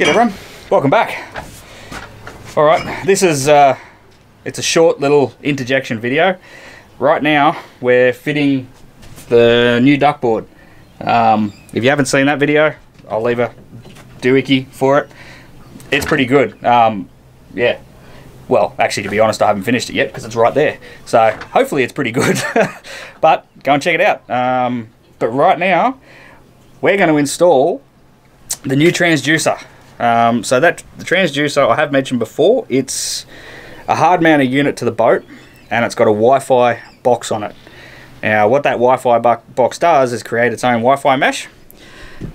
G'day everyone, welcome back. All right, this is, uh, it's a short little interjection video. Right now, we're fitting the new duck board. Um, if you haven't seen that video, I'll leave a doohickey for it. It's pretty good. Um, yeah. Well, actually, to be honest, I haven't finished it yet because it's right there. So hopefully it's pretty good. but go and check it out. Um, but right now, we're going to install the new transducer. Um, so that the transducer I have mentioned before, it's a hard mounted unit to the boat and it's got a Wi-Fi box on it. Now what that Wi-Fi box does is create its own Wi-Fi mesh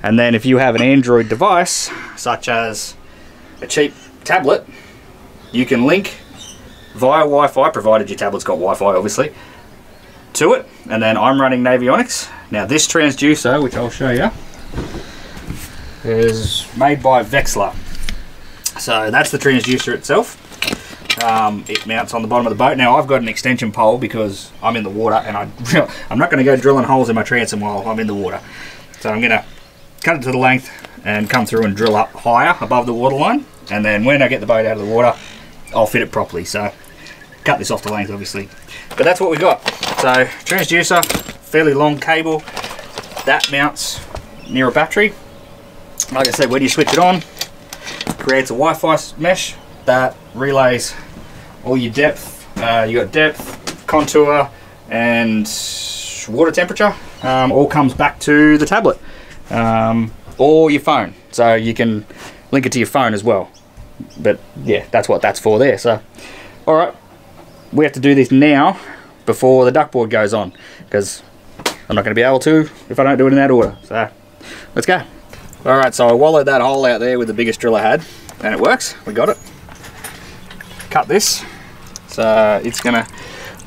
and then if you have an Android device such as a cheap tablet you can link via Wi-Fi provided your tablet's got Wi-Fi obviously to it and then I'm running Navionics. Now this transducer which I'll show you is made by Vexilar. So that's the transducer itself. Um, it mounts on the bottom of the boat. Now I've got an extension pole because I'm in the water and I, I'm not going to go drilling holes in my transom while I'm in the water. So I'm going to cut it to the length and come through and drill up higher above the water line. And then when I get the boat out of the water, I'll fit it properly. So cut this off the length obviously. But that's what we got. So transducer, fairly long cable. That mounts near a battery like I said, when you switch it on, creates a Wi-Fi mesh that relays all your depth. Uh, you got depth, contour, and water temperature. Um, all comes back to the tablet um, or your phone, so you can link it to your phone as well. But yeah, that's what that's for there. So, all right, we have to do this now before the duckboard goes on because I'm not going to be able to if I don't do it in that order. So, let's go. Alright, so I wallowed that hole out there with the biggest drill I had, and it works. We got it. Cut this. So it's to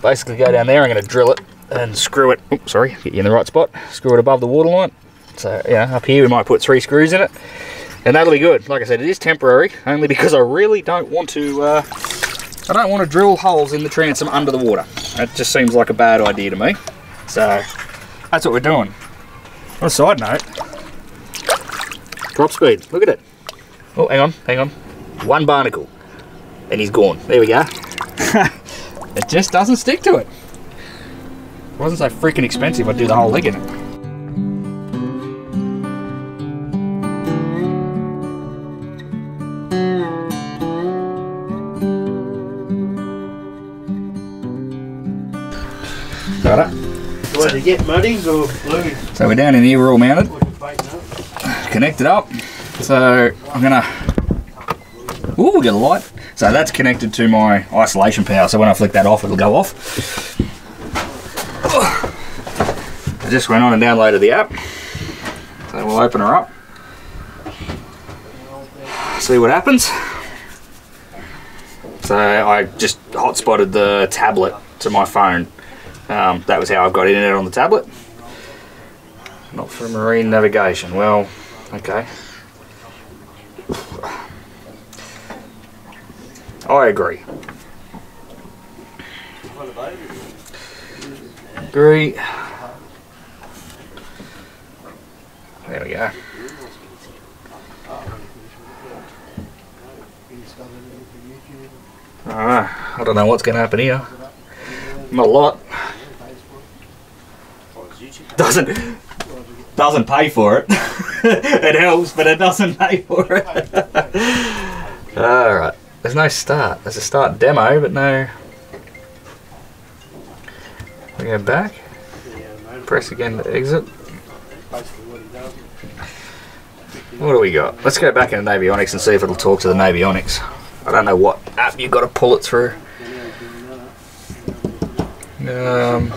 basically go down there. I'm to drill it and screw it. Oops, sorry, get you in the right spot. Screw it above the water line. So yeah, up here we might put three screws in it, and that'll be good. Like I said, it is temporary, only because I really don't want to. Uh, I don't want to drill holes in the transom under the water. That just seems like a bad idea to me. So that's what we're doing. On a side note, Drop speed, look at it. Oh, hang on, hang on. One barnacle. And he's gone. There we go. it just doesn't stick to it. It wasn't so freaking expensive, I'd do the whole leg in it. Got it. What, to get muddies or blue? So we're down in here, we're all mounted connected up. So I'm gonna, ooh, we get a light. So that's connected to my isolation power. So when I flick that off, it'll go off. I just went on and downloaded the app. So we'll open her up. See what happens. So I just hotspotted the tablet to my phone. Um, that was how I've got internet on the tablet. Not for marine navigation. Well, Okay. I agree. Agree. There we go. Uh, I don't know what's going to happen here. Not a lot. Doesn't doesn't pay for it. it helps, but it doesn't pay for it. Alright, there's no start. There's a start demo, but no... We go back. Press again to exit. What do we got? Let's go back into Navionics and see if it'll talk to the Navionics. I don't know what app you've got to pull it through. Um,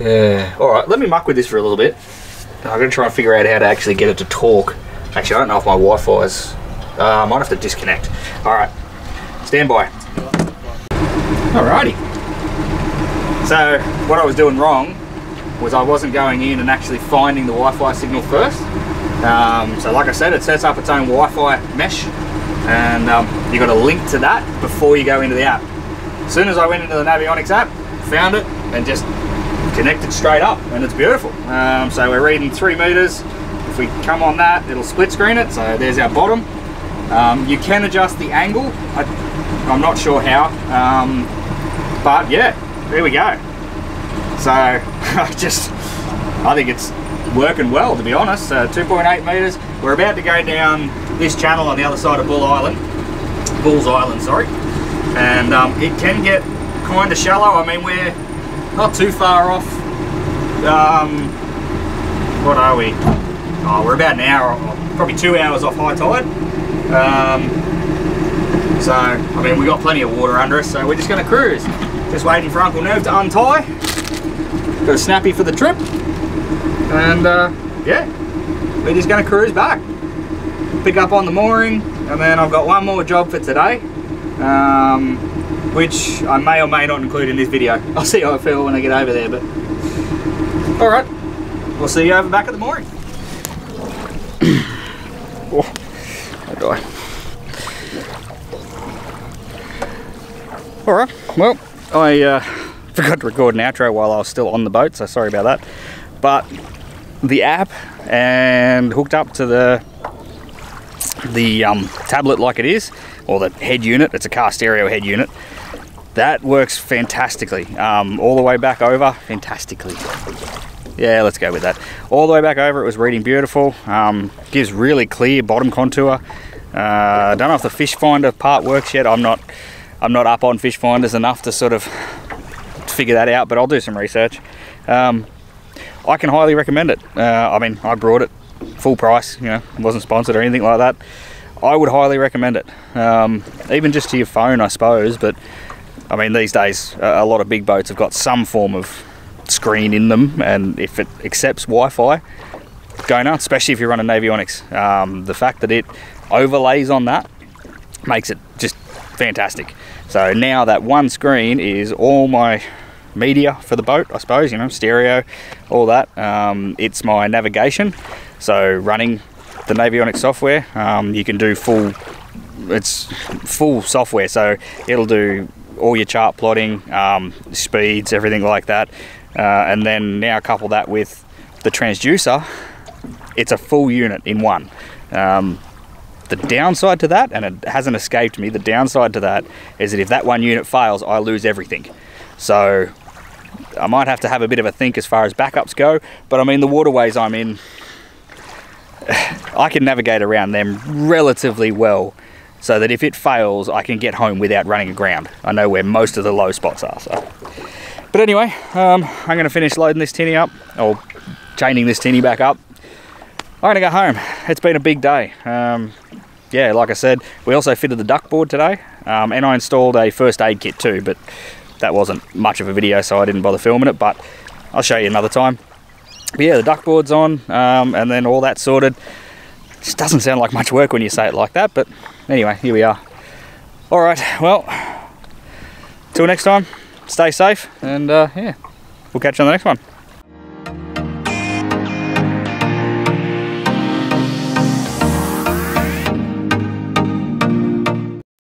Yeah. Alright, let me muck with this for a little bit. I'm going to try and figure out how to actually get it to talk. Actually, I don't know if my Wi-Fi is... Uh, I might have to disconnect. Alright. Stand by. Alrighty. So, what I was doing wrong was I wasn't going in and actually finding the Wi-Fi signal first. Um, so like I said, it sets up its own Wi-Fi mesh and um, you got a link to that before you go into the app. As soon as I went into the Navionics app, found it and just connected straight up and it's beautiful. Um, so we're reading three meters. If we come on that, it'll split screen it. So there's our bottom. Um, you can adjust the angle. I, am not sure how, um, but yeah, there we go. So I just, I think it's working well to be honest. Uh, 2.8 meters. We're about to go down this channel on the other side of Bull Island, Bulls Island, sorry, and um, it can get kind of shallow. I mean, we're not too far off. Um, what are we? Oh, we're about an hour, probably two hours off high tide. Um, so, I mean, we got plenty of water under us, so we're just going to cruise. Just waiting for Uncle Nerve to untie. Got a snappy for the trip. And, uh, yeah, we're just going to cruise back. Pick up on the mooring, and then I've got one more job for today. Um, which I may or may not include in this video. I'll see how I feel when I get over there, but alright, we'll see you over back at the mooring. oh, I die. Alright, well, I uh, forgot to record an outro while I was still on the boat, so sorry about that. But the app and hooked up to the the um, tablet like it is, or the head unit, it's a car stereo head unit, that works fantastically. Um, all the way back over, fantastically. Yeah, let's go with that. All the way back over, it was reading beautiful. Um, gives really clear bottom contour. Uh, don't know if the fish finder part works yet. I'm not, I'm not up on fish finders enough to sort of figure that out, but I'll do some research. Um, I can highly recommend it. Uh, I mean, I brought it full price, you know, wasn't sponsored or anything like that. I would highly recommend it. Um, even just to your phone, I suppose, but I mean, these days, a lot of big boats have got some form of screen in them, and if it accepts Wi-Fi, go nuts, especially if you run a Navionics. Um, the fact that it overlays on that makes it just fantastic. So now that one screen is all my media for the boat, I suppose, you know, stereo, all that. Um, it's my navigation. So running the Navionics software, um, you can do full, it's full software. So it'll do all your chart plotting, um, speeds, everything like that. Uh, and then now couple that with the transducer, it's a full unit in one. Um, the downside to that, and it hasn't escaped me, the downside to that is that if that one unit fails, I lose everything. So I might have to have a bit of a think as far as backups go, but I mean, the waterways I'm in, I can navigate around them relatively well so that if it fails, I can get home without running aground. I know where most of the low spots are. So. But anyway, um, I'm going to finish loading this tinny up, or chaining this tinny back up. I'm going to go home. It's been a big day. Um, yeah, like I said, we also fitted the duck board today, um, and I installed a first aid kit too, but that wasn't much of a video, so I didn't bother filming it, but I'll show you another time. But yeah, the duck board's on, um, and then all that sorted. Just doesn't sound like much work when you say it like that, but anyway, here we are. All right, well, till next time, stay safe, and uh, yeah, we'll catch you on the next one.